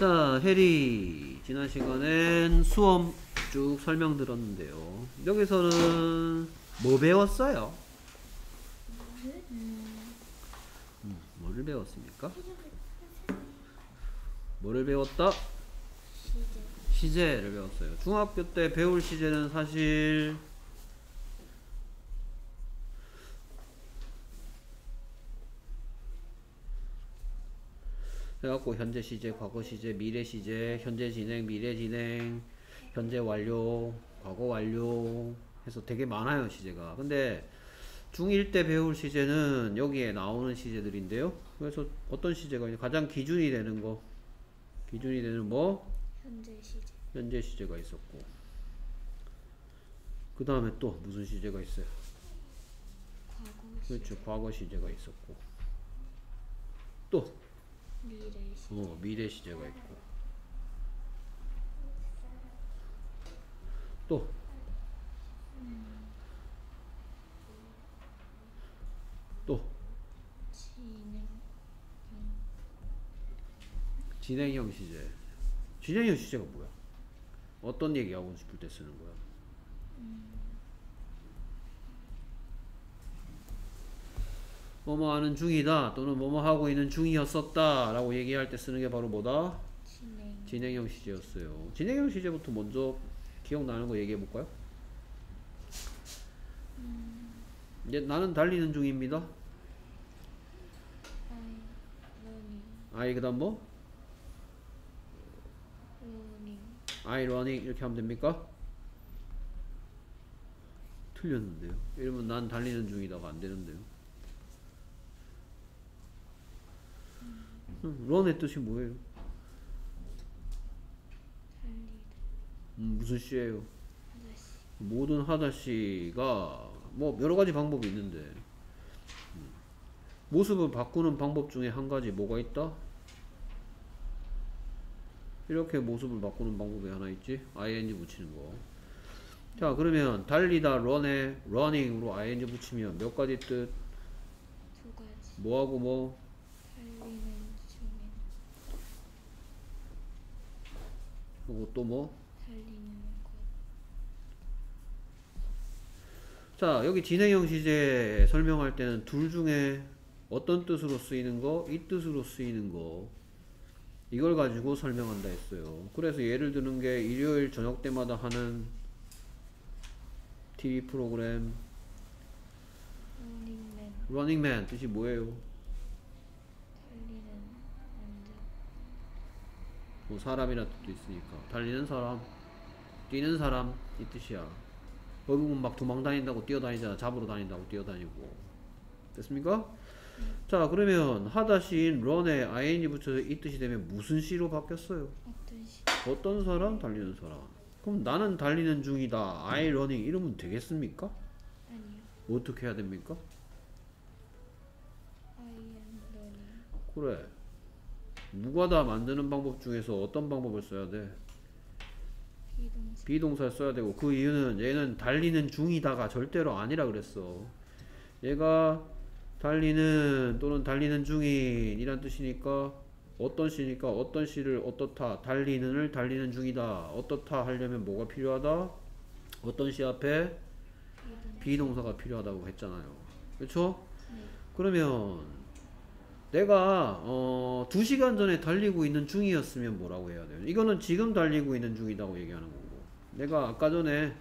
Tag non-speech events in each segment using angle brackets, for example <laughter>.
자, 해리. 지난 시간엔 수험 쭉 설명 들었는데요. 여기서는 뭐 배웠어요? 음, 뭐를 배웠습니까? 뭐를 배웠다? 시제를 배웠어요. 중학교 때 배울 시제는 사실 해갖고 현재 시제, 과거 시제, 미래 시제, 현재 진행, 미래 진행, 현재 완료, 과거 완료 해서 되게 많아요 시제가. 근데 중1 때 배울 시제는 여기에 나오는 시제들인데요. 그래서 어떤 시제가? 가장 기준이 되는 거, 기준이 되는 뭐 현재 시제 현재 시제가 있었고, 그 다음에 또 무슨 시제가 있어요? 과거 시제 그렇죠, 과거 시제가 있었고, 또 미래 시제 어, 미래 시제가 있고. 또. 또. 진행 진행형 시제. 진행형 시제가 뭐야? 어떤 얘기하고 싶을 때 쓰는 거야? 뭐뭐 하는 중이다 또는 뭐뭐 하고 있는 중이었었다 라고 얘기할 때 쓰는 게 바로 뭐다? 진행 진행형 시제였어요. 진행형 시제부터 먼저 기억나는 거 얘기해 볼까요? 이제 나는 달리는 중입니다. Learning I 그다음 뭐? I running 이렇게 하면 됩니까? 틀렸는데요. 이러면 난 달리는 중이다가 안 되는데요. 음, run의 뜻이 뭐예요? 음, 무슨 시예요? 하다시 모든 하다시가 뭐 여러 가지 방법이 있는데 음, 모습을 바꾸는 방법 중에 한 가지 뭐가 있다? 이렇게 모습을 바꾸는 방법이 하나 있지? ing 붙이는 거. 자 그러면 달리다 run에 running으로 ing 붙이면 몇 가지 뜻? 두 가지 뭐하고 뭐? 달리는 중에 그리고 또 뭐? 달리는 것 자 여기 진행형 시제 설명할 때는 둘 중에 어떤 뜻으로 쓰이는 거, 이 뜻으로 쓰이는 거 이걸 가지고 설명한다 했어요. 그래서 예를 드는 게 일요일 저녁 때마다 하는 TV 프로그램 Running Man 뜻이 뭐예요? 달리는 남자 뭐 사람이라 뜻도 있으니까 달리는 사람, 뛰는 사람 이 뜻이야. 보면 막 도망 다닌다고 뛰어다니잖아. 잡으러 다닌다고 뛰어다니고. 됐습니까? 자 그러면 하다시인 run에 ing 붙여서 이 뜻이 되면 무슨 시로 바뀌었어요? 어떤 시 어떤 사람? 달리는 사람. 그럼 나는 달리는 중이다. I running 이러면 되겠습니까? 아니요 어떻게 해야 됩니까? I am learning 그래. 무가다 만드는 방법 중에서 어떤 방법을 써야 돼? 비동사 비동사를 써야 되고 그 이유는 얘는 달리는 중이다가 절대로 아니라 그랬어. 얘가 달리는 또는 달리는 중인 이란 뜻이니까 어떤 시니까 어떤 시를 어떻다 달리는을 달리는 중이다 어떻다 하려면 뭐가 필요하다? 어떤 시 앞에 비동사가 필요하다고 했잖아요. 그렇죠 네. 그러면 내가 어 2시간 전에 달리고 있는 중이었으면 뭐라고 해야 돼요? 이거는 지금 달리고 있는 중이라고 얘기하는 거고. 내가 아까 전에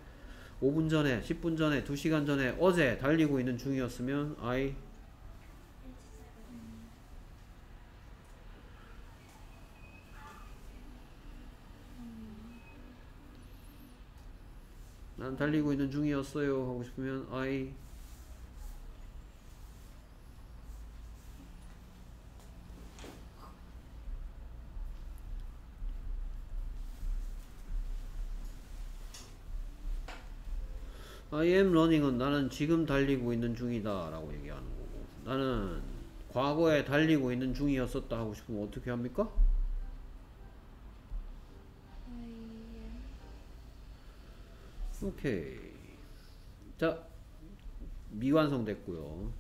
5분 전에 10분 전에 2시간 전에 어제 달리고 있는 중이었으면 I 난 달리고 있는 중이었어요 하고 싶으면 I I am running은 나는 지금 달리고 있는 중이다 라고 얘기하는 거고 나는 과거에 달리고 있는 중이었었다 하고 싶으면 어떻게 합니까? 오케이 자 미완성 됐고요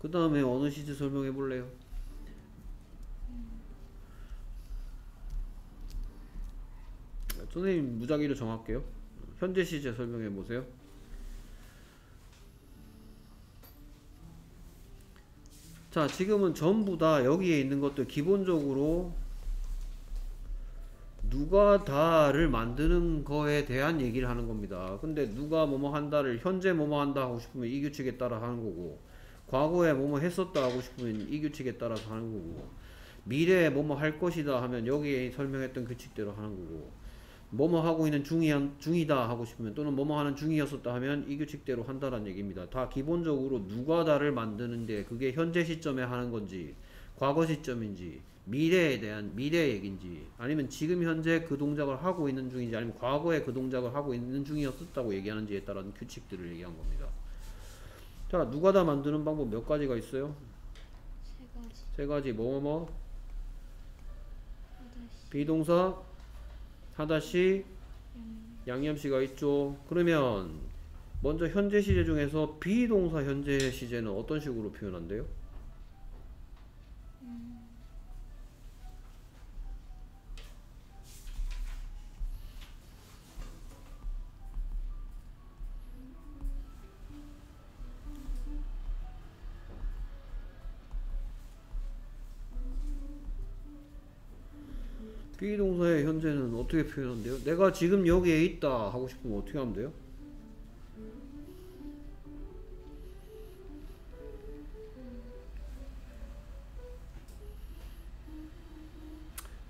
그 다음에 어느 시제 설명해 볼래요? 선생님 무작위로 정할게요. 현재 시제 설명해 보세요. 자, 지금은 전부 다 여기에 있는 것들 기본적으로 누가 다를 만드는 거에 대한 얘기를 하는 겁니다. 근데 누가 뭐뭐 한다를 현재 뭐뭐 한다 하고 싶으면 이 규칙에 따라 하는 거고 과거에 뭐뭐 했었다 하고 싶으면 이 규칙에 따라서 하는 거고 미래에 뭐뭐 할 것이다 하면 여기에 설명했던 규칙대로 하는 거고 뭐뭐 하고 있는 중이, 중이다 하고 싶으면 또는 뭐뭐 하는 중이었었다 하면 이 규칙대로 한다는 얘기입니다. 다 기본적으로 누가 다를 만드는데 그게 현재 시점에 하는 건지 과거 시점인지 미래에 대한 미래 얘기인지 아니면 지금 현재 그 동작을 하고 있는 중인지 아니면 과거에 그 동작을 하고 있는 중이었었다고 얘기하는지에 따른 규칙들을 얘기한 겁니다. 자, 누가 다 만드는 방법 몇 가지가 있어요? 세 가지. 세 가지 뭐뭐뭐 하다시. 비동사 하다시 양. 양념시가 있죠. 그러면 먼저 현재 시제 중에서 비동사 현재 시제는 어떤 식으로 표현한대요? 비동사의 현재는 어떻게 표현한대요? 내가 지금 여기에 있다 하고 싶으면 어떻게 하면 돼요?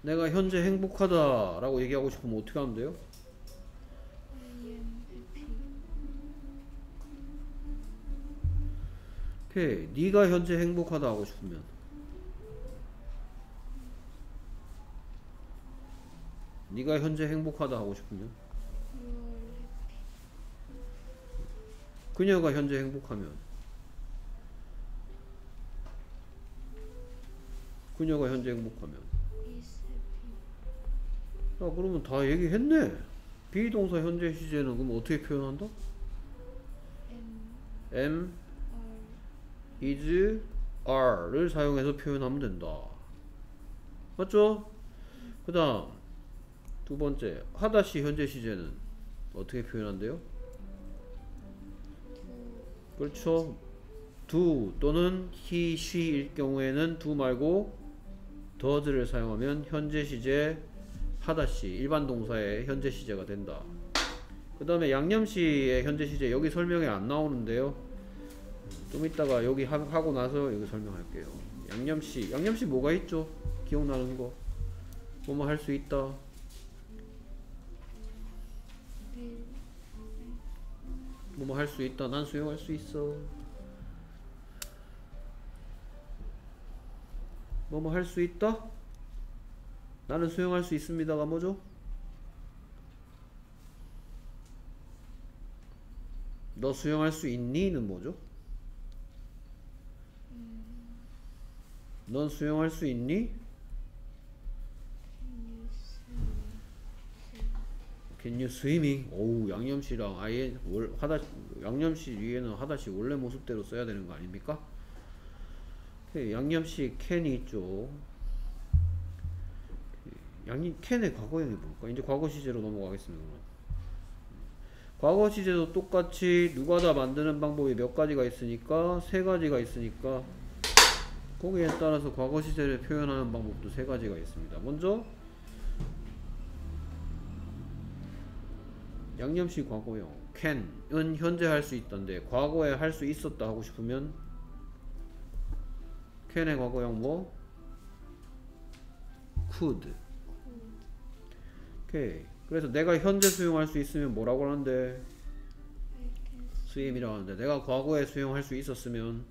내가 현재 행복하다 라고 얘기하고 싶으면 어떻게 하면 돼요? 오케이. 네가 현재 행복하다 하고 싶으면 네가 현재 행복하다 하고 싶으면 happy. 그녀가 현재 행복하면 그녀가 현재 행복하면. 야 그러면 다 얘기했네 비동사 현재 시제는 그럼 어떻게 표현한다? Am, Are. is, are를 사용해서 표현하면 된다 맞죠? 그 다음 두 번째 하다시 현재 시제는 어떻게 표현한대요? 그렇죠 do 또는 he, she일 경우에는 do 말고 does를 사용하면 현재 시제 하다시 일반 동사의 현재 시제가 된다. 그 다음에 양념시의 현재 시제 여기 설명에 안 나오는데요. 좀 이따가 여기 하, 하고 나서 여기 설명할게요. 양념시 양념시 뭐가 있죠? 기억나는 거 뭐뭐 할 수 있다. 뭐뭐 할 수 있다. 난 수용할 수 있어. 뭐뭐 할 수 있다? 나는 수용할 수 있습니다가 뭐죠? 너 수용할 수 있니?는 뭐죠? 넌 수용할 수 있니? Can you swim? you swimming? 오우 양념시랑 아예 월, 하다 양념시 위에는 하다시 원래 모습대로 써야 되는 거 아닙니까? 양념시 can이 있죠. 양념 can의 과거형이 뭘까? 이제 과거 시제로 넘어가겠습니다. 그럼. 과거 시제도 똑같이 누가 다 만드는 방법이 몇 가지가 있으니까 세 가지가 있으니까 거기에 따라서 과거 시제를 표현하는 방법도 세 가지가 있습니다. 먼저 양념시 과거형 can은 현재 할 수 있던데 과거에 할 수 있었다 하고 싶으면 can의 과거형 뭐? could. 오케이. 그래서 내가 현재 수용할 수 있으면 뭐라고 하는데? Swim이라고 하는데. 내가 과거에 수용할 수 있었으면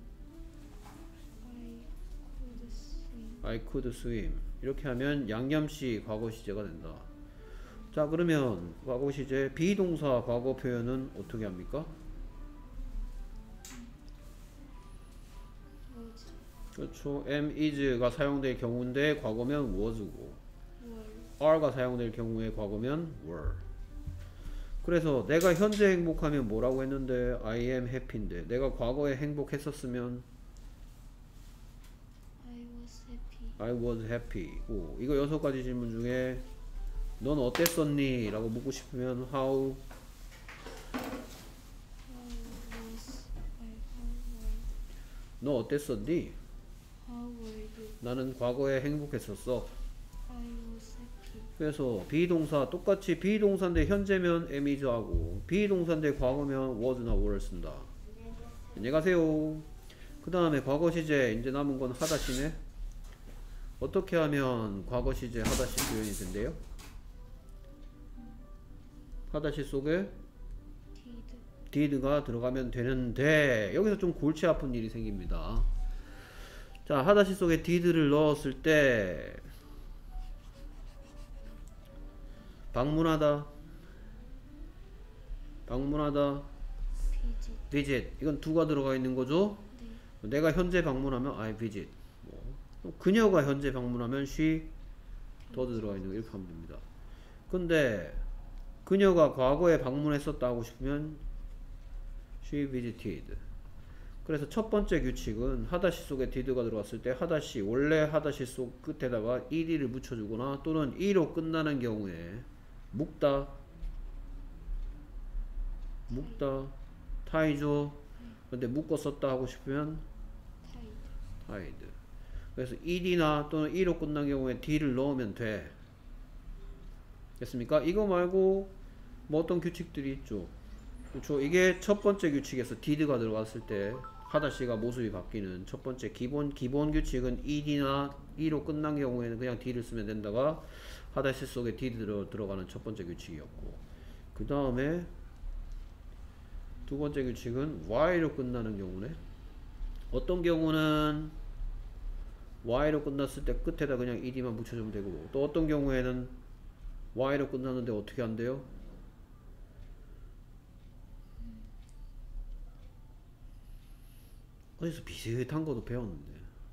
I could swim. swim 이렇게 하면 양념시 과거 시제가 된다 자 그러면 과거 시제 비동사 과거 표현은 어떻게 합니까? 그렇죠 am, is가 사용될 경우인데 과거면 was고 Were. are가 사용될 경우에 과거면 were 그래서 내가 현재 행복하면 뭐라고 했는데 I am happy인데 내가 과거에 행복했었으면 I was happy. I was happy 오, 이거 여섯 가지 질문 중에 넌 어땠었니? 라고 묻고 싶으면 how 너 어땠었니? 나는 과거에 행복했었어. 그래서 비동사 똑같이 비동사인데 현재면 am이즈하고 비동사인데 과거면 was나 were를 쓴다. 안녕히 가세요. 그 다음에 과거 시제 이제 남은 건 하다시네. 어떻게 하면 과거 시제 하다시 표현이 된대요? 하다시 속에 Did. did가 들어가면 되는데 여기서 좀 골치 아픈 일이 생깁니다. 자 하다시 속에 did를 넣었을 때 방문하다 방문하다 Visit. visit 이건 두가 들어가 있는 거죠. 네. 내가 현재 방문하면 I visit 뭐, 그녀가 현재 방문하면 she does 들어가 있는 거 이렇게 하면 됩니다. 근데 그녀가 과거에 방문했었다 하고 싶으면 she visited. 그래서 첫 번째 규칙은 하다시 속에 did가 들어갔을 때 하다시 원래 하다시 속 끝에다가 ed를 붙여주거나 또는 e로 끝나는 경우에 묵다 묵다 타이죠 근데 묶어 썼다 하고 싶으면 tied. 그래서 ed나 또는 e로 끝난 경우에 d를 넣으면 돼. 됐습니까? 이거 말고 뭐 어떤 규칙들이 있죠? 그렇죠. 이게 첫 번째 규칙에서 did가 들어갔을 때 하다시가 모습이 바뀌는 첫 번째 기본 기본 규칙은 ed나 e로 끝난 경우에는 그냥 d를 쓰면 된다가 하다시 속에 did 들어, 들어가는 첫 번째 규칙이었고. 그 다음에 두 번째 규칙은 y로 끝나는 경우네. 어떤 경우는 y로 끝났을 때 끝에다 그냥 ed만 붙여주면 되고 또 어떤 경우에는 y로 끝났는데 어떻게 한대요? 어디서 비슷한 것도 배웠는데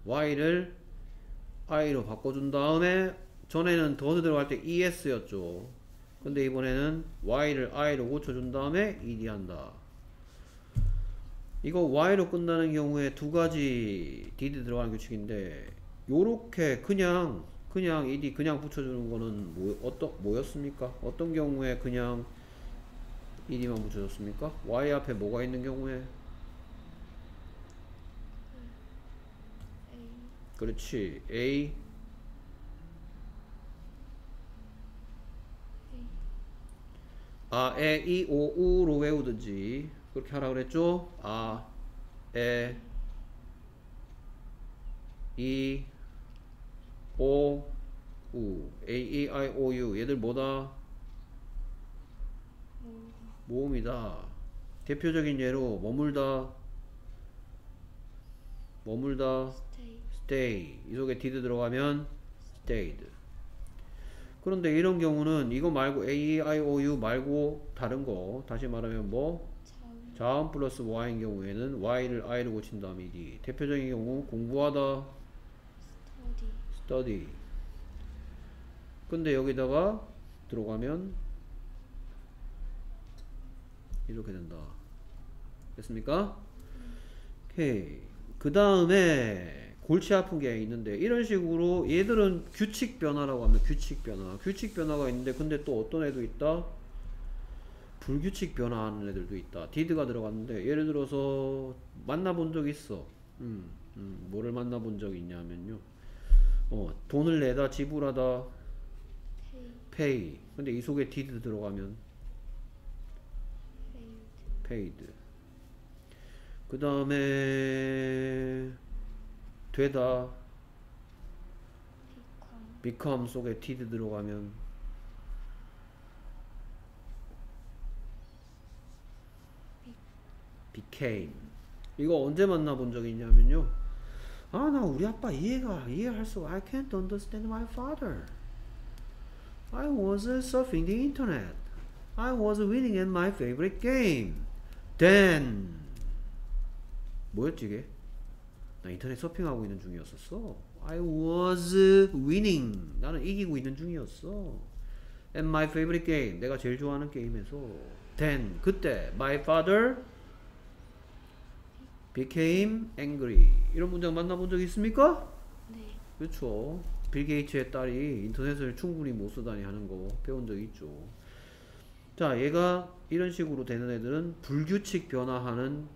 y를 i로 바꿔준 다음에 전에는 더 들어갈 때 es였죠 근데 이번에는 y를 i로 고쳐준 다음에 ed 한다 이거 y로 끝나는 경우에 두 가지 did 들어가는 규칙인데 요렇게 그냥 그냥 ed 그냥 붙여주는 거는 뭐 어떤 뭐였습니까? 어떤 경우에 그냥 ed만 붙여줬습니까? y 앞에 뭐가 있는 경우에 A. 그렇지 a. 아, 에, 이, 오, 우로 외우든지 그렇게 하라 그랬죠? 아, 에, 이, 오, 우, a, e, i, o, u 얘들 뭐다? 모음이다. 대표적인 예로 머물다, 머물다, Stay. 이 속에 did 들어가면 stayed. 그런데 이런 경우는 이거 말고 a, i, o, u 말고 다른 거 다시 말하면 뭐 자음. 플러스 y인 경우에는 y를 i로 고친 다음 ed 대표적인 경우 공부하다 Study. study 근데 여기다가 들어가면 이렇게 된다 됐습니까? 오케이 그 다음에 골치 아픈 게 있는데 이런 식으로 얘들은 규칙 변화라고 하면 규칙 변화. 규칙 변화가 있는데 근데 또 어떤 애도 있다? 불규칙 변화하는 애들도 있다. did가 들어갔는데 예를 들어서 만나본 적 있어. 음, 음, 뭐를 만나본 적이 있냐면요. 어, 돈을 내다 지불하다. pay 근데 이 속에 did 들어가면 paid 그 다음에 되다 Become. 속에 did 들어가면 became 이거 언제 만나본 적이 있냐면요 아 나 우리 아빠 이해가 이해할 수가 I can't understand my father I was surfing the internet I was winning at my favorite game then 뭐였지 이게 나 인터넷 서핑하고 있는 중이었었어 I was winning 나는 이기고 있는 중이었어 at my favorite game 내가 제일 좋아하는 게임에서 then 그때 my father became angry 이런 문장 만나본 적 있습니까? 네. 그렇죠 빌 게이츠의 딸이 인터넷을 충분히 못 쓰다니 하는 거 배운 적 있죠. 자, 얘가 이런 식으로 되는 애들은 불규칙 변화하는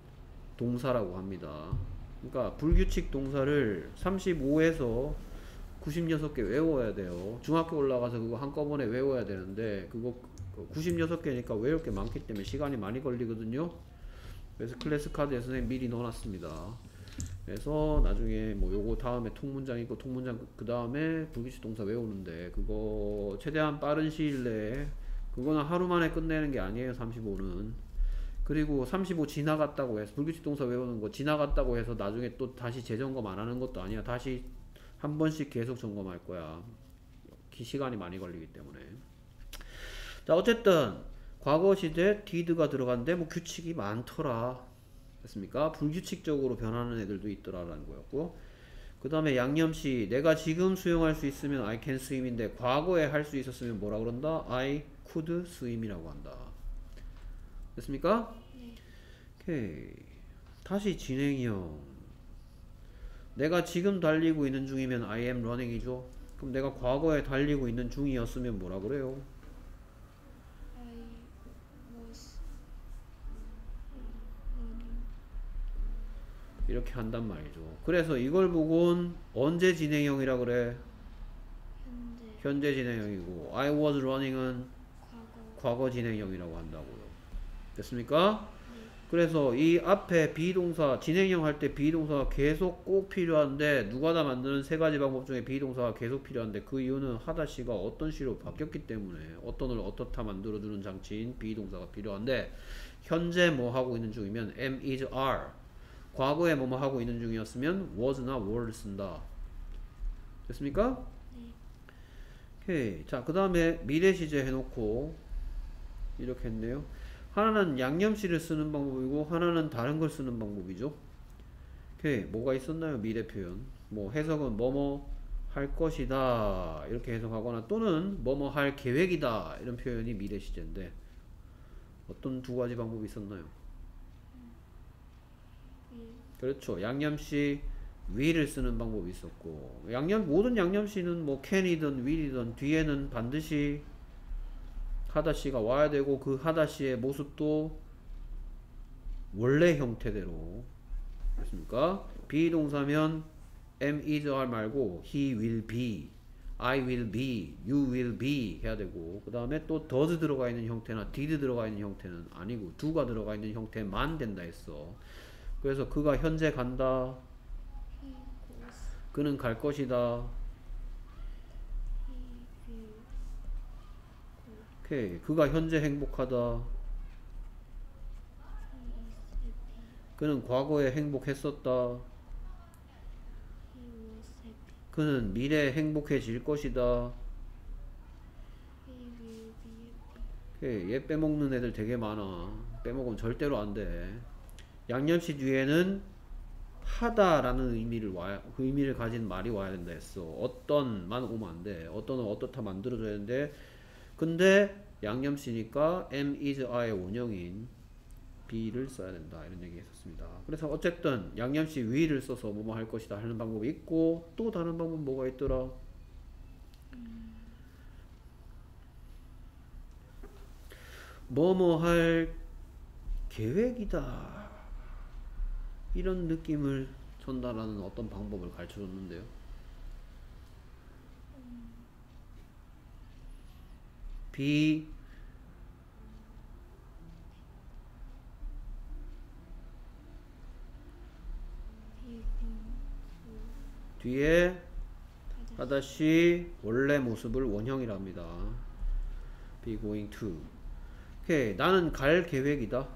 동사라고 합니다. 그러니까 불규칙 동사를 35에서 96개 외워야 돼요. 중학교 올라가서 그거 한꺼번에 외워야 되는데 그거 96개니까 외울 게 많기 때문에 시간이 많이 걸리거든요. 그래서 클래스 카드에 선생님 미리 넣어놨습니다. 그래서 나중에 뭐 요거 다음에 통문장 있고 통문장 그 다음에 불규칙 동사 외우는데 그거 최대한 빠른 시일 내에 그거는 하루 만에 끝내는 게 아니에요 35는 그리고 35 지나갔다고 해서 불규칙 동사 외우는 거 지나갔다고 해서 나중에 또 다시 재점검 안 하는 것도 아니야 다시 한 번씩 계속 점검할 거야 기- 시간이 많이 걸리기 때문에 자 어쨌든 과거 시대 did가 들어갔는데 뭐 규칙이 많더라 됐습니까? 불규칙적으로 변하는 애들도 있더라라는 거였고 그 다음에 양념시 내가 지금 수영할 수 있으면 I can swim인데 과거에 할 수 있었으면 뭐라 그런다? I could swim이라고 한다 됐습니까? 오케이 다시 진행형 내가 지금 달리고 있는 중이면 I am running이죠 그럼 내가 과거에 달리고 있는 중이었으면 뭐라 그래요? 이렇게 한단 말이죠 그래서 이걸 보곤 언제 진행형이라 그래? 현재 현재 진행형이고 I was running은 과거 과거 진행형이라고 한다고요. 됐습니까? 그래서 이 앞에 비동사 진행형 할 때 비동사가 계속 꼭 필요한데 누가 다 만드는 세 가지 방법 중에 비동사가 계속 필요한데 그 이유는 하다 시가 어떤 시로 바뀌었기 때문에 어떤을 어떻다 만들어주는 장치인 비동사가 필요한데 현재 뭐 하고 있는 중이면 am, is, are 과거에 뭐뭐 하고 있는 중이었으면 was나 were를 쓴다. 됐습니까? 네. 오케이. 자, 그 다음에 미래 시제 해놓고 이렇게 했네요. 하나는 양념시를 쓰는 방법이고 하나는 다른 걸 쓰는 방법이죠. 오케이. 뭐가 있었나요? 미래 표현. 뭐 해석은 뭐뭐 할 것이다 이렇게 해석하거나 또는 뭐뭐 할 계획이다 이런 표현이 미래 시제인데 어떤 두 가지 방법이 있었나요? 일 그렇죠. 양념시 will을 쓰는 방법이 있었고 양념 모든 양념시는 뭐 can이든 will이든 뒤에는 반드시 하다시가 와야 되고 그 하다시의 모습도 원래 형태대로 됐습니까? 비동사면 am, is, are 말고 he will be, I will be, you will be 해야 되고 그 다음에 또 does 들어가 있는 형태나 did 들어가 있는 형태는 아니고 do가 들어가 있는 형태만 된다 했어. 그래서 그가 현재 간다. 그는 갈 것이다. he will 오케이. 그가 현재 행복하다. 그는 과거에 행복했었다. 그는 미래에 행복해질 것이다. 오케이. 얘 빼먹는 애들 되게 많아. 빼먹으면 절대로 안 돼. 양념시 뒤에는 하다라는 의미를 와, 그 의미를 가진 말이 와야 된다 했어. 어떤만 오면 안 돼. 어떤은 어떻다 만들어줘야 되는데, 근데 양념시니까 am, is, are의 원형인 be를 써야 된다. 이런 얘기 했었습니다. 그래서 어쨌든 양념시 will을 써서 뭐뭐 할 것이다 하는 방법이 있고, 또 다른 방법 뭐가 있더라? 뭐뭐 할 계획이다. 이런 느낌을 전달하는 어떤 방법을 가르쳐 줬는데요. Going 뒤에 하다시 원래 모습을 원형이라 합니다. be going to. 오케이. 나는 갈 계획이다.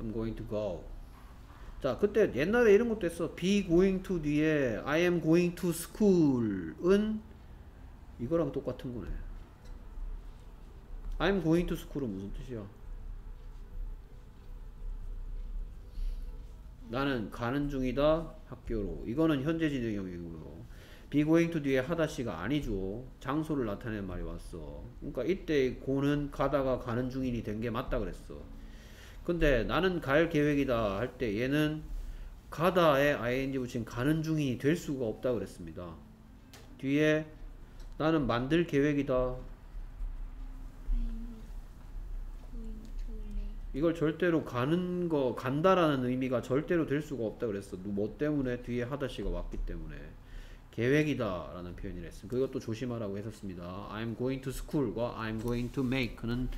I'm going to go. 자, 그때 옛날에 이런 것도 했어. be going to 뒤에 I am going to school은 이거랑 똑같은 거네. I'm going to school은 무슨 뜻이야? 나는 가는 중이다 학교로. 이거는 현재 진행형이고요. be going to 뒤에 하다시가 아니죠. 장소를 나타내는 말이 왔어. 그러니까 이때 고는 가다가 가는 중인이 된 게 맞다 그랬어. 근데 나는 갈 계획이다 할 때 얘는 가다에 ing 붙인 가는 중이 될 수가 없다 그랬습니다. 뒤에 나는 만들 계획이다. 이걸 절대로 가는 거 간다라는 의미가 절대로 될 수가 없다 그랬어. 뭐 때문에 뒤에 하다시가 왔기 때문에 계획이다 라는 표현을 했습니다. 그것도 조심하라고 했었습니다. I'm going to school과 I'm going to make는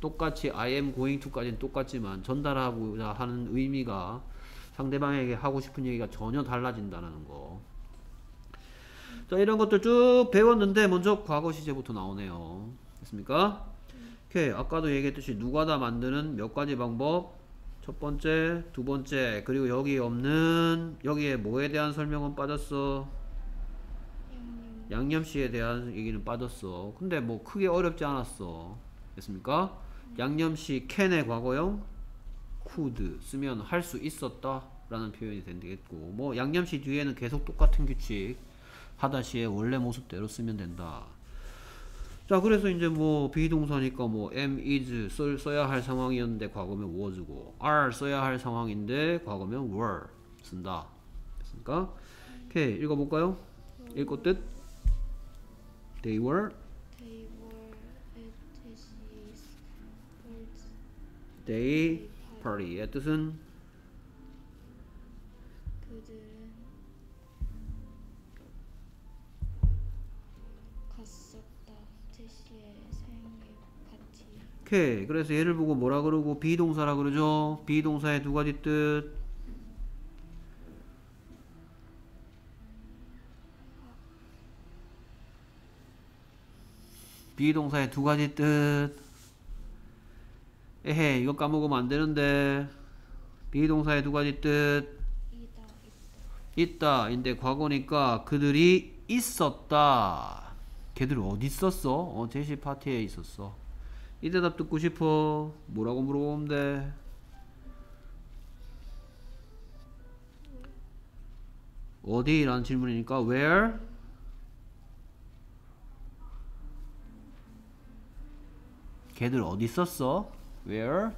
똑같이 I am going to까지는 똑같지만 전달하고자 하는 의미가 상대방에게 하고 싶은 얘기가 전혀 달라진다는 거. 자 이런 것들 쭉 배웠는데 먼저 과거 시제부터 나오네요. 됐습니까? 오케이 아까도 얘기했듯이 누가 다 만드는 몇 가지 방법 첫 번째 두 번째 그리고 여기 없는 여기에 뭐에 대한 설명은 빠졌어 양념 양념씨에 대한 얘기는 빠졌어. 근데 뭐 크게 어렵지 않았어. 됐습니까? 양념씨 캔의 과거형 could 쓰면 할 수 있었다 라는 표현이 되겠고 뭐 양념씨 뒤에는 계속 똑같은 규칙 하다시의 원래 모습대로 쓰면 된다. 자 그래서 이제 뭐 비동사니까 뭐 am is 써, 써야 할 상황이었는데 과거면 was고 are 써야 할 상황인데 과거면 were 쓴다. 됐습니까? 오케이 읽어볼까요? 읽고 뜻 They were? They were at his birthday They party의 뜻은? 그들은 갔었다. 제시의 생일 파티. 오케이. 그래서 얘를 보고 뭐라 그러고? 비동사라 그러죠? 비동사의 두 가지 뜻 비동사의 두 가지 뜻 에헤 이거 까먹으면 안 되는데 비동사의 두 가지 뜻. 있다 인데 과거니까 그들이 있었다 걔들 어디 있었어? 어 제시 파티에 있었어 이 대답 듣고 싶어 뭐라고 물어보면 돼 어디? 라는 질문이니까 where? 걔들 어디 있었어? where?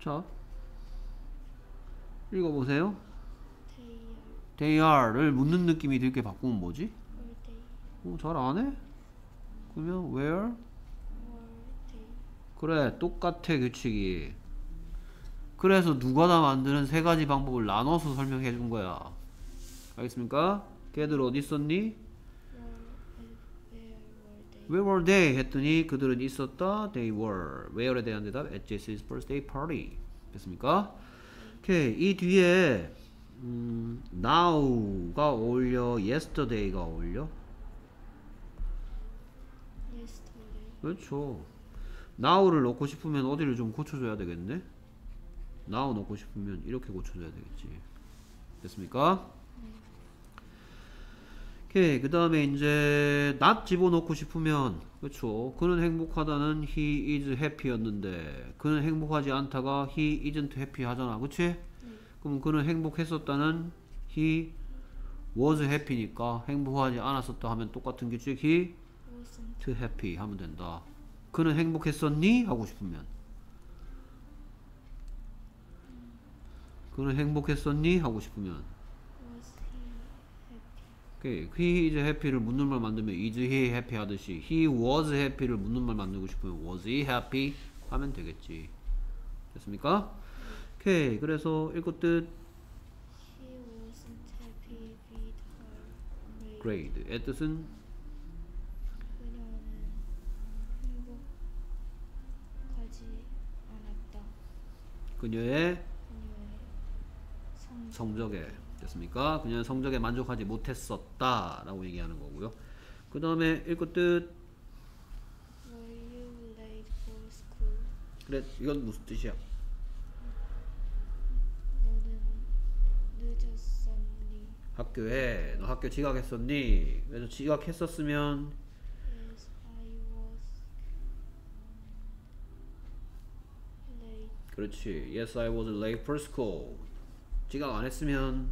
자, 읽어보세요. They are They are를 묻는 느낌이 들게 바꾸면 뭐지? 어, 잘 안 해? 그러면 where? 그래, 똑같아 규칙이. 그래서 누가 다 만드는 세 가지 방법을 나눠서 설명해 준 거야. 알겠습니까? 걔들 어디 있었니? were at where were they Where were they? 했더니 그들은 있었다. They were. Where에 대한 대답 at Jesse's birthday party. 됐습니까? 오케이. 이 뒤에 음, now가 어울려, yesterday가 어울려. yesterday 그렇죠. now를 넣고 싶으면 어디를 좀 고쳐줘야 되겠네. Now 넣고 싶으면 이렇게 고쳐줘야 되겠지. 됐습니까? 오케이. 그 다음에 이제 not 집어넣고 싶으면 그렇죠. 그는 행복하다는 he is happy였는데 그는 행복하지 않다가 he isn't happy 하잖아. 그치? 그럼 그는 행복했었다는 he was happy니까 행복하지 않았었다 하면 똑같은 규칙 he wasn't happy 하면 된다. 그는 행복했었니? 하고 싶으면 그는 행복했었니? 하고 싶으면 was he happy 오케이. he is happy를 묻는 말 만들면 is he happy 하듯이 he was happy를 묻는 말 만들고 싶으면 was he happy 하면 되겠지. 됐습니까? 오케이. 그래서 읽고 뜻 grade grade의 뜻은 그녀의 성 성적에 됐습니까? 그녀는 성적에 만족하지 못했었다 라고 얘기하는 거고요. 그 다음에 읽고 뜻? 그래 이건 무슨 뜻이야? 학교에 너 학교 지각했었니? 그래서 지각했었으면 Yes. 그렇지. Yes, I was late for school. 지각 안 했으면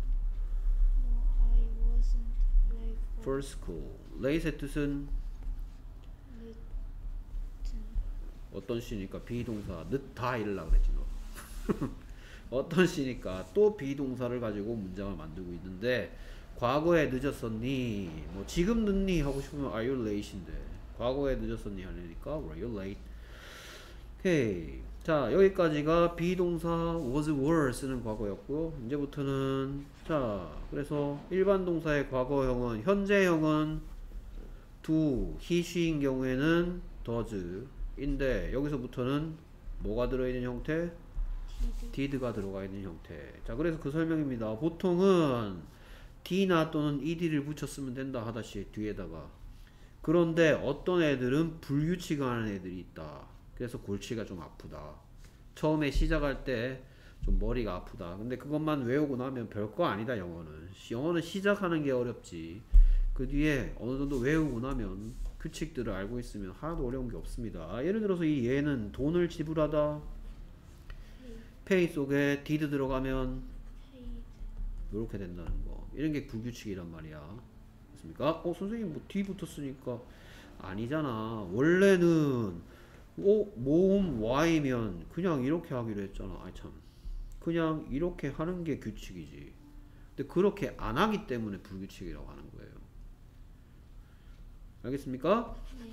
for school. late at 뜻은 어떤 시니까 비동사 늦다 이럴라 그랬지 너. <laughs> 어떤 시니까 또 비동사를 가지고 문장을 만들고 있는데 과거에 늦었었니? 뭐 지금 늦니? 하고 싶으면 are you late인데. 과거에 늦었었니? 하려니까 were you late? 오케이 자 여기까지가 비동사 was were 쓰는 과거였고요. 이제부터는 자 그래서 일반 동사의 과거형은 현재형은 do, he, she인 경우에는 does인데 여기서부터는 뭐가 들어있는 형태? did가 들어가 있는 형태. 자, 그래서 그 설명입니다. 보통은 d나 또는 ed를 붙였으면 된다 하다시 뒤에다가. 그런데 어떤 애들은 불규칙하는 애들이 있다. 그래서 골치가 좀 아프다. 처음에 시작할 때 좀 머리가 아프다. 근데 그것만 외우고 나면 별거 아니다, 영어는. 영어는 시작하는 게 어렵지. 그 뒤에 어느 정도 외우고 나면 규칙들을 알고 있으면 하나도 어려운 게 없습니다. 예를 들어서 이 얘는 돈을 지불하다. 페이 속에 did 들어가면 이렇게 된다는 거 이런 게 불규칙이란 말이야 맞습니까? 어 선생님 뭐 D 붙었으니까 아니잖아 원래는 어 모음 Y면 그냥 이렇게 하기로 했잖아. 아이 참. 그냥 이렇게 하는 게 규칙이지. 근데 그렇게 안 하기 때문에 불규칙이라고 하는 거예요. 알겠습니까? 네.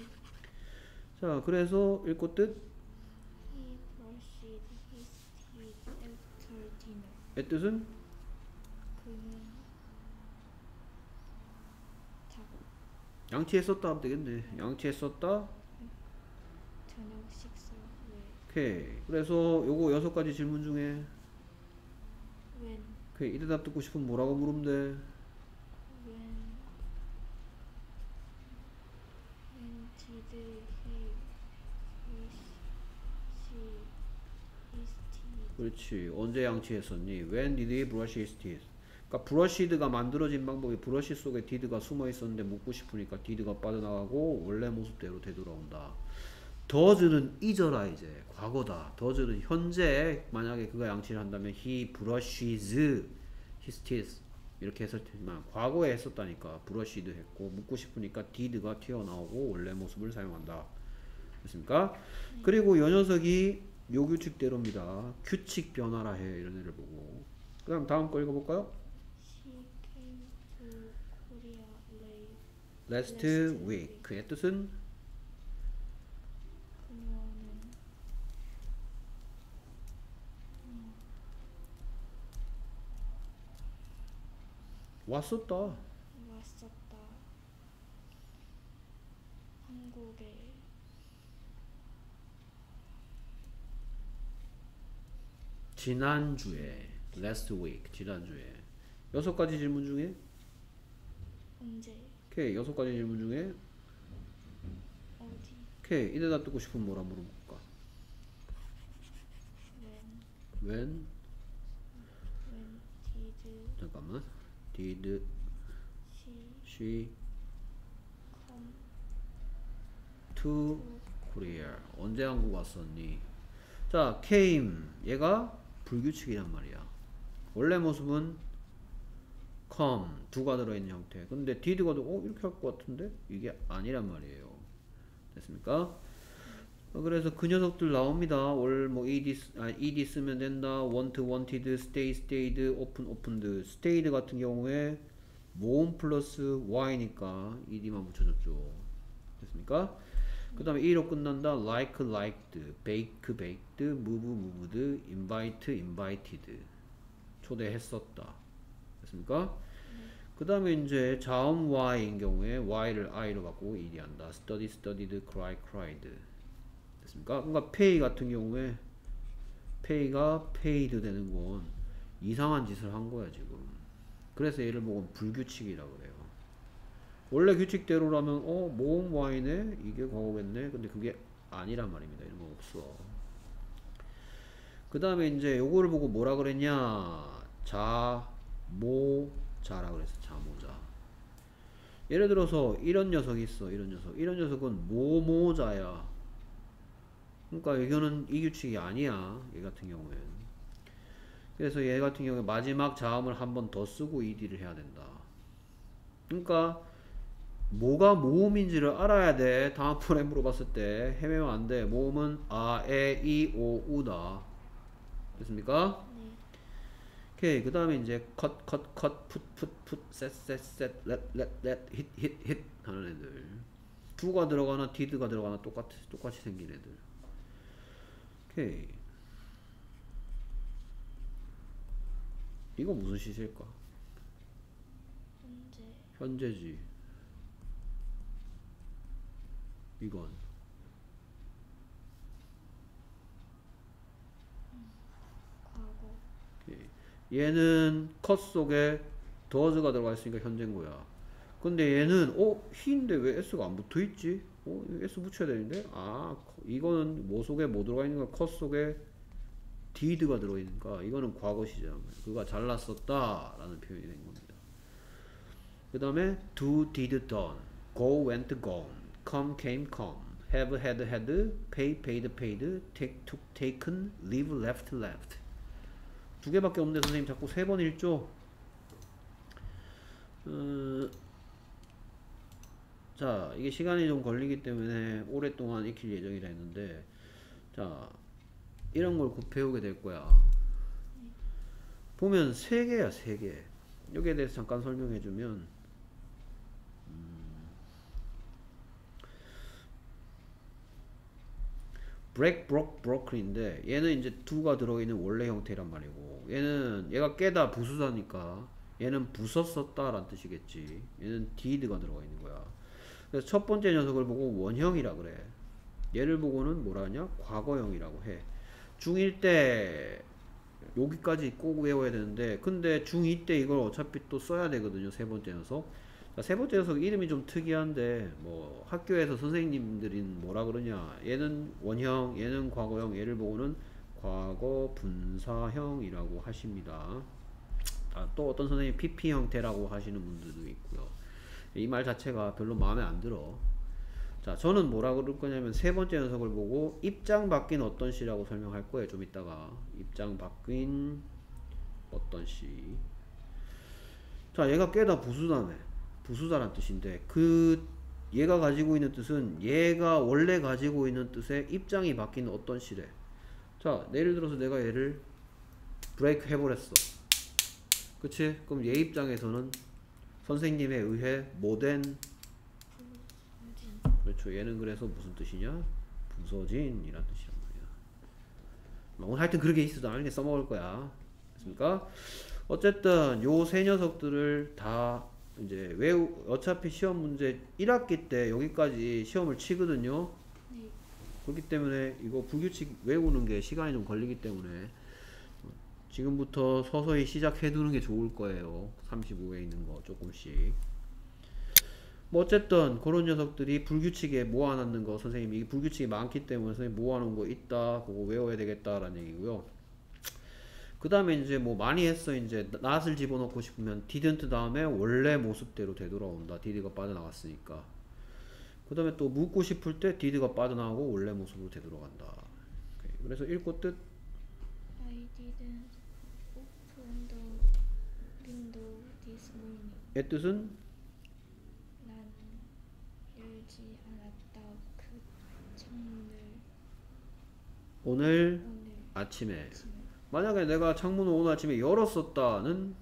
자 그래서 읽고 뜻? 의 뜻은? 양치에 썼다 하면 되겠네. 후에 오케이. 그래서 요거 여섯 가지 질문 중에 오케이. 이 대답 듣고 싶으면 뭐라고 물으면 돼? when when did he brush his teeth 그렇지. 언제 양치했었니? When did he brush his teeth? 그러니까 브러시드가 만들어진 방법이 브러시 속에 did가 숨어 있었는데 묻고 싶으니까 did가 빠져나가고 원래 모습대로 되돌아온다. Does는 잊어라 이제 과거다. does는 현재 만약에 그가 양치를 한다면 he brushes his teeth 이렇게 했을 테지만 과거에 했었다니까 brushed 했고 묻고 싶으니까 did가 튀어나오고 원래 모습을 사용한다. 됐습니까? 그리고 요 녀석이 요 규칙대로입니다. 규칙 변화라 해 이런 애를 보고. 그 다음 다음 거 읽어볼까요? Last Last week. 그의 뜻은 그녀는 왔었다. 왔었다. 한국에. 지난주에 last week 지난주에. 여섯 가지 질문 중에? 언제? 오케이 여섯 가지 질문 중에? 어디? 오케이 이 대답 듣고 싶으면 뭐라 물어볼까? when When when did 잠깐만 did she come to Korea 언제 한국 왔었니? 자 came 얘가 불규칙이란 말이야. 원래 모습은 come 두가 들어있는 형태. 근데 did가 도어 이렇게 할 것 같은데 이게 아니란 말이에요. 됐습니까? 어, 그래서 그 녀석들 나옵니다. 월뭐 ed 쓰- 아, ed 쓰면 된다. want wanted, stay stayed, open opened. stayed 같은 경우에 모음 플러스 y니까 ed만 붙여줬죠. 됐습니까? 그 다음에 e로 끝난다. like, liked, bake, baked, move, moved, invite, invited. 초대했었다. 됐습니까? 그 다음에 이제 자음 y인 경우에 y를 i로 바꾸고 ed한다. study, studied, cry, cried. 됐습니까? 그러니까 pay 같은 경우에 pay가 paid 되는 건 이상한 짓을 한 거야 지금. 그래서 얘를 보고 불규칙이라고 그래요. 원래 규칙대로라면 어 모음 y네 이게 과거겠네. 근데 그게 아니란 말입니다. 이런 거 없어. 그 다음에 이제 요거를 보고 뭐라 그랬냐 자, 모, 자라 그랬어 자모자 예를 들어서 이런 녀석이 있어 이런 녀석 이런 녀석은 모모자야 그러니까 이거는 이 규칙이 아니야 얘 같은 경우엔 그래서 얘 같은 경우에 마지막 자음을 한 번 더 쓰고 ed를 해야 된다 그러니까 뭐가 모음인지를 알아야 돼. 다음 번에 물어봤을 때 헤매면 안 돼. 모음은 아, 에, 이, 오, 우다. 됐습니까? 네. 오케이. 그 다음에 이제 컷, 컷, 컷, 풋, 풋, 풋, 셋, 셋, 셋, 렛, 렛, 렛, 힛, 힛, 힛 하는 애들. 두가 들어가나 디드가 들어가나 똑같, 똑같이 생긴 애들. 오케이. 이거 무슨 시제일까? 현재 현재지. 이건 과거 오케이. 얘는 컷 속에 does가 들어가 있으니까 현재인 거야. 근데 얘는 어 히인데 왜 s가 안 붙어 있지? 어 s 붙여야 되는데 아 이거는 뭐 속에 뭐 들어가 있는 거야? 컷 속에 did가 들어 있으니까 이거는 과거 말이야. 그가 잘났었다 라는 표현이 된 겁니다. 그 다음에 do, did, done, go, went, gone, come, came, come, have, had, had, pay, paid, paid, take, took, taken, leave, left, left. 두 개밖에 없는데 선생님 자꾸 세 번 읽죠? 어, 자, 이게 시간이 좀 걸리기 때문에 오랫동안 익힐 예정이라 했는데, 자, 이런 걸 곧 배우게 될 거야. 보면 세 개야, 세 개. 여기에 대해서 잠깐 설명해 주면, break, broke, broken인데 얘는 이제 do가 들어있는 원래 형태란 말이고 얘는 얘가 깨다 부수다니까 얘는 부쉈었다라는 뜻이겠지 얘는 did가 들어가 있는 거야 그래서 첫 번째 녀석을 보고 원형이라 그래. 얘를 보고는 뭐라 하냐? 과거형이라고 해. 중1 때 여기까지 꼭 외워야 되는데 근데 중2 때 이걸 어차피 또 써야 되거든요 세 번째 녀석. 자, 세 번째 녀석 이름이 좀 특이한데 뭐 학교에서 선생님들이 뭐라 그러냐? 얘는 원형 얘는 과거형 얘를 보고는 과거 분사형이라고 하십니다. 아, 또 어떤 선생님 PP 형태라고 하시는 분들도 있고요 이 말 자체가 별로 마음에 안 들어 자 저는 뭐라 그럴 거냐면 세 번째 녀석을 보고 입장 바뀐 어떤 시라고 설명할 거예요 좀 이따가 입장 바뀐 어떤 시 자, 얘가 깨다 부수다네. 부수다란 뜻인데, 그, 얘가 가지고 있는 뜻은 얘가 원래 가지고 있는 뜻의 입장이 바뀌는 어떤 시래. 자, 예를 들어서 내가 얘를 브레이크 해버렸어. 그치? 그럼 얘 입장에서는 선생님에 의해 부서진 그렇죠. 얘는 그래서 무슨 뜻이냐? 부서진이란 뜻이란 말이야. 뭐 오늘 하여튼 그렇게 있어도 나중에 써먹을 거야. 됐습니까? 어쨌든 요 세 녀석들을 다 이제 외우 어차피 시험 문제 1학기 때 여기까지 시험을 치거든요. 네. 그렇기 때문에 이거 불규칙 외우는 게 시간이 좀 걸리기 때문에 지금부터 서서히 시작해 두는 게 좋을 거예요. 35에 있는 거 조금씩. 뭐 어쨌든 그런 녀석들이 불규칙에 모아놨는 거 선생님이 이 불규칙이 많기 때문에 선생님 모아놓은 거 있다 그거 외워야 되겠다라는 얘기고요. 그 다음에 이제 뭐 많이 했어 이제 낫을 집어넣고 싶으면 didn't 다음에 원래 모습대로 되돌아온다. did가 빠져나갔으니까. 그 다음에 또 묻고 싶을 때 did가 빠져나가고 원래 모습으로 되돌아간다. 그래서 읽고 뜻 didn't open the window this morning. 의 뜻은 난 열지 않았다 그 창문을 오늘 오늘 아침에 아침에 만약에 내가 창문을 오늘 아침에 열었었다는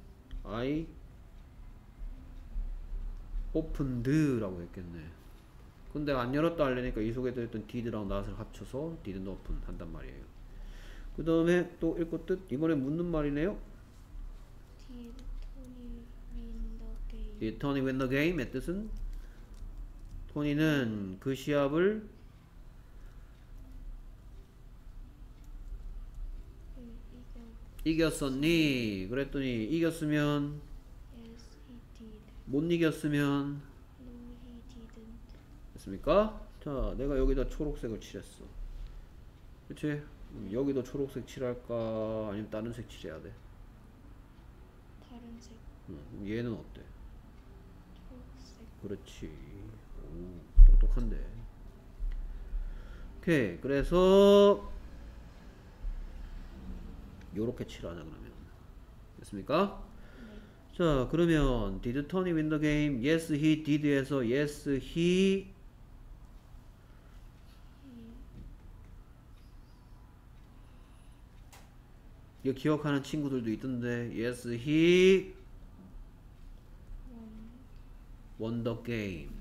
I opened라고 했겠네. 근데 안 열었다 하려니까 이 속에 들었던 did랑 not을 합쳐서 didn't open 한단 말이에요. 그 다음에 또 읽고 뜻 이번에 묻는 말이네요. Did Tony win the game? The game의 뜻은 토니는 그 시합을 이겼었니? 그랬더니 이겼으면. 못 이겼으면. 됐습니까? 자, 내가 여기다 초록색을 칠했어. 그치? 음, 여기도 초록색 칠할까? 아니면 다른 색 칠해야 돼? 다른 색 음, 그럼 얘는 어때? 초록색 그렇지. 오, 똑똑한데. 오케이. 그래서, 요렇게 칠하자, 그러면. 됐습니까? 네. 자 그러면 did Tony win the game? Yes he did에서 yes he 이거 기억하는 친구들도 있던데. Yes he won the game.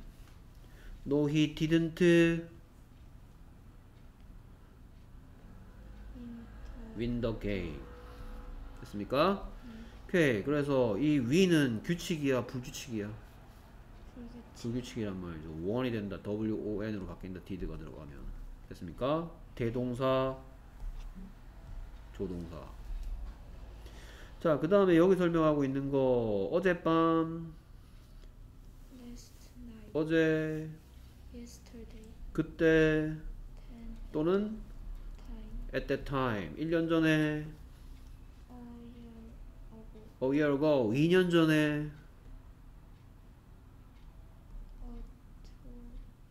No he didn't. Win the game. 됐습니까? 오케이 그래서 이 win은 규칙이야 불규칙이야? 불규칙. 불규칙이란 말이죠. 원이 된다. W-O-N으로 바뀐다. Did가 들어가면. 됐습니까? 대동사 조동사 자 그 다음에 여기 설명하고 있는 거 어젯밤 어제 그때 또는 at that time 1년 전에 a year ago a year ago 2년 전에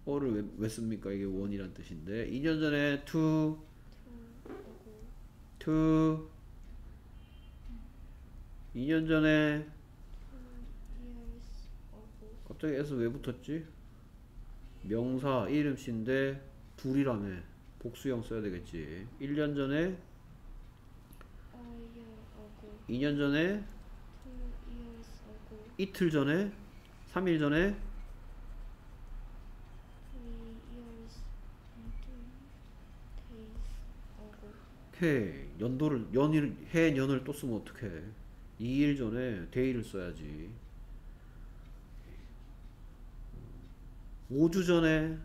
어를 왜, 왜 씁니까? 이게 원이란 뜻인데 2년 전에 to to 2년 전에 갑자기 s 왜 붙었지? 명사 이름씨인데 둘이라며 복수형 써야 되겠지 1년 전에 a year ago 2년 전에 이틀 전에 3일 전에 오케이 연도를 연일 해 년을 또 쓰면 어떡해 2일 전에 데이를 써야지 5주 전에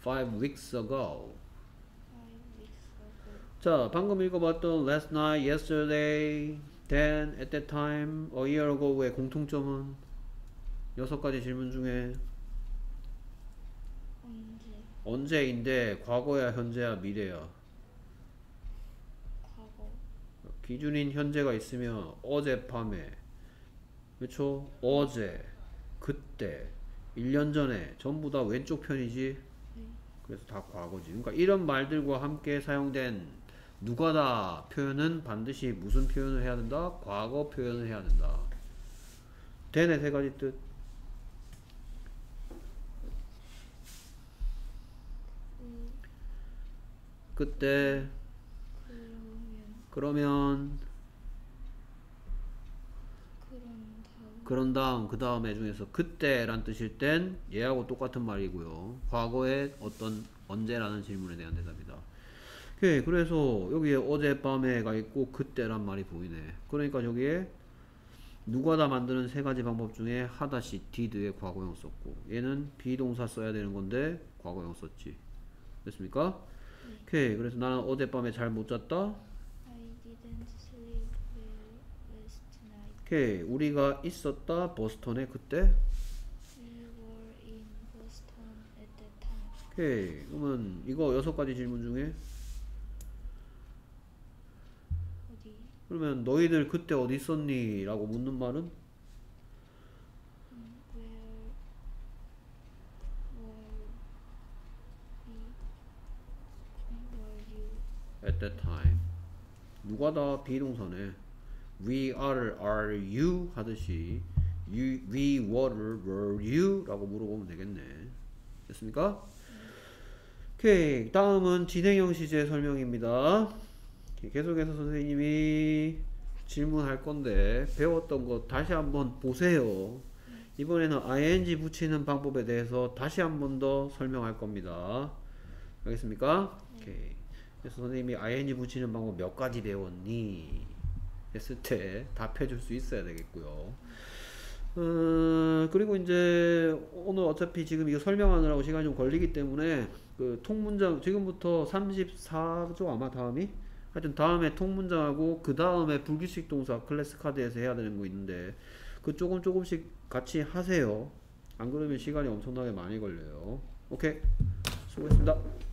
five week 5 weeks ago five weeks ago 자 방금 읽어봤던 last night, yesterday, then, at that time, a year ago의 공통점은 여섯 가지 질문 중에 언제 언제인데 과거야 현재야 미래야? 과거. 기준인 현재가 있으면 어젯밤에. 그렇죠? 어제 그때. 1년 전에. 전부 다 왼쪽 편이지? 네. 그래서 다 과거지. 그러니까 이런 말들과 함께 사용된 누가다 표현은 반드시 무슨 표현을 해야 된다? 과거 표현을 해야 된다. 되네 세 가지 뜻 그, 그때 그러면 그런 다음 그런 다음 그 다음에 중에서 그때란 뜻일 땐 얘하고 똑같은 말이고요. 과거에 어떤 언제라는 질문에 대한 대답이다. 오케이 그래서 여기에 어젯밤에가 있고 그때란 말이 보이네. 그러니까 여기에 누가 다 만드는 세 가지 방법 중에 하다시 did의 과거형 썼고 얘는 비동사 써야 되는 건데 과거형 썼지. 됐습니까? 오케이. 그래서 나는 어젯밤에 잘 못 잤다. I didn't sleep well last night. 오케이. 우리가 있었다 보스턴에 그때? We were in Boston at that time. 오케이. 그러면 이거 여섯 가지 질문 중에? 어디? 그러면 너희들 그때 어디 있었니? 라고 묻는 말은 음, Where were we Were you at that time. 누가 다 비동사네 we are are you 하듯이 you, we were were you 라고 물어보면 되겠네. 됐습니까? 오케이. 다음은 진행형 시제 설명입니다. 계속해서 선생님이 질문할 건데 배웠던 거 다시 한번 보세요. 이번에는 ing 붙이는 방법에 대해서 다시 한번 더 설명할 겁니다. 알겠습니까? 오케이 그래서 선생님이 ing 붙이는 방법 몇 가지 배웠니? 했을 때 답해줄 수 있어야 되겠고요. 어, 그리고 이제 오늘 어차피 지금 이거 설명하느라고 시간이 좀 걸리기 때문에 그 통문장 지금부터 34조 아마 다음이 하여튼 다음에 통문장하고 그 다음에 불규칙 동사 클래스 카드에서 해야 되는 거 있는데 그 조금 조금씩 같이 하세요. 안 그러면 시간이 엄청나게 많이 걸려요. 오케이 수고했습니다.